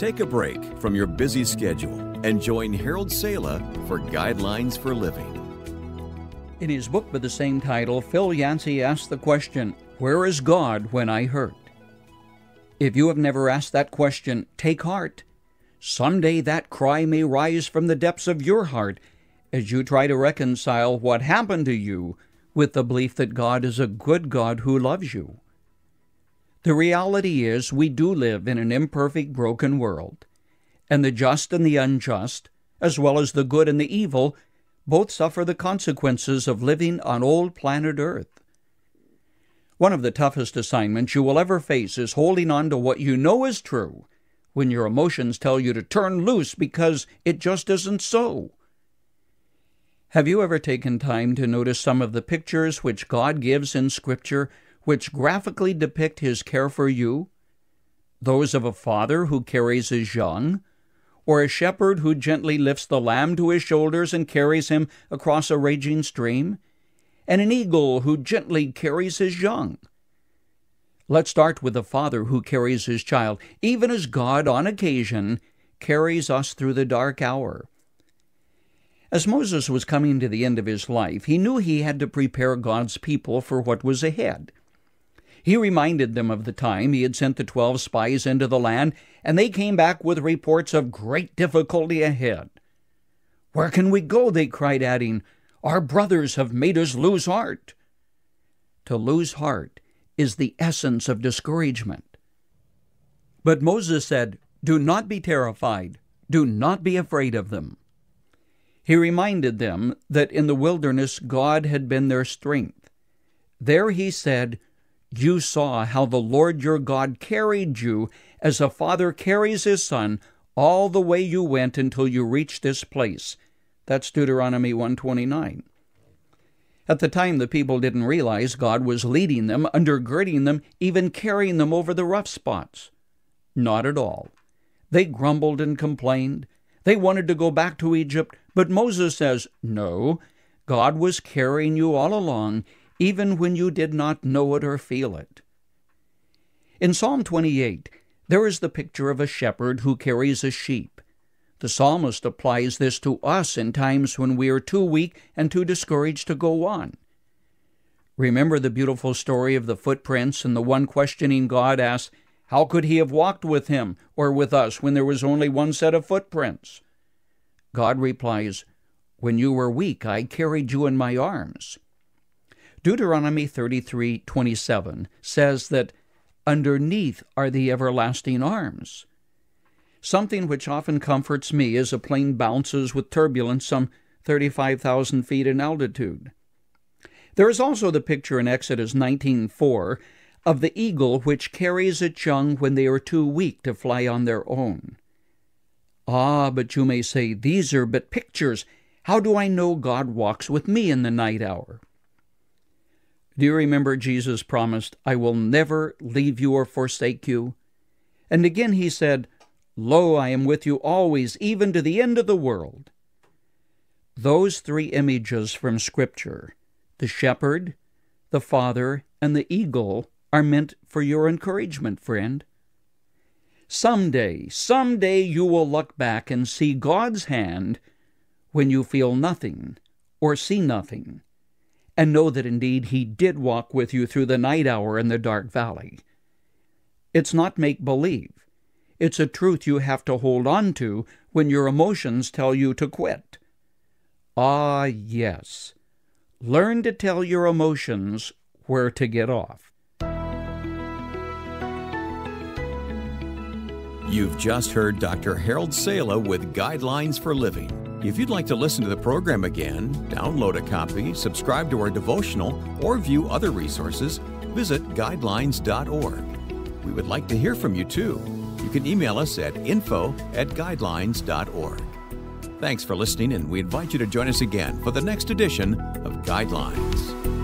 Take a break from your busy schedule and join Harold Sala for Guidelines for Living. In his book with the same title, Phil Yancey asked the question, Where is God when I hurt? If you have never asked that question, take heart. Someday that cry may rise from the depths of your heart as you try to reconcile what happened to you with the belief that God is a good God who loves you. The reality is, we do live in an imperfect, broken world, and the just and the unjust, as well as the good and the evil, both suffer the consequences of living on old planet Earth. One of the toughest assignments you will ever face is holding on to what you know is true when your emotions tell you to turn loose because it just isn't so. Have you ever taken time to notice some of the pictures which God gives in Scripture which graphically depict His care for you? Those of a father who carries his young, or a shepherd who gently lifts the lamb to his shoulders and carries him across a raging stream, and an eagle who gently carries his young. Let's start with the father who carries his child, even as God, on occasion, carries us through the dark hour. As Moses was coming to the end of his life, he knew he had to prepare God's people for what was ahead. He reminded them of the time he had sent the twelve spies into the land, and they came back with reports of great difficulty ahead. Where can we go? they cried, adding, Our brothers have made us lose heart. To lose heart is the essence of discouragement. But Moses said, Do not be terrified, do not be afraid of them. He reminded them that in the wilderness God had been their strength. There he said, You saw how the Lord your God carried you as a father carries his son all the way you went until you reached this place. That's Deuteronomy 129. At the time, the people didn't realize God was leading them, undergirding them, even carrying them over the rough spots. Not at all. They grumbled and complained. They wanted to go back to Egypt, but Moses says, No, God was carrying you all along, even when you did not know it or feel it. In Psalm 28, there is the picture of a shepherd who carries a sheep. The psalmist applies this to us in times when we are too weak and too discouraged to go on. Remember the beautiful story of the footprints and the one questioning God asks, how could he have walked with him or with us when there was only one set of footprints? God replies, When you were weak, I carried you in my arms. Deuteronomy 33:27 says that underneath are the everlasting arms. Something which often comforts me as a plane bounces with turbulence some 35,000 feet in altitude. There is also the picture in Exodus 19:4 of the eagle which carries its young when they are too weak to fly on their own. Ah, but you may say, these are but pictures. How do I know God walks with me in the night hour? Do you remember Jesus promised, I will never leave you or forsake you? And again he said, Lo, I am with you always, even to the end of the world. Those three images from Scripture, the shepherd, the father, and the eagle, are meant for your encouragement, friend. Someday, someday you will look back and see God's hand when you feel nothing or see nothing, and know that indeed He did walk with you through the night hour in the dark valley. It's not make believe. It's a truth you have to hold on to when your emotions tell you to quit. Ah, yes. Learn to tell your emotions where to get off. You've just heard Dr. Harold Sala with Guidelines for Living. If you'd like to listen to the program again, download a copy, subscribe to our devotional, or view other resources, visit guidelines.org. We would like to hear from you too. You can email us at info at guidelines.org. Thanks for listening, and we invite you to join us again for the next edition of Guidelines.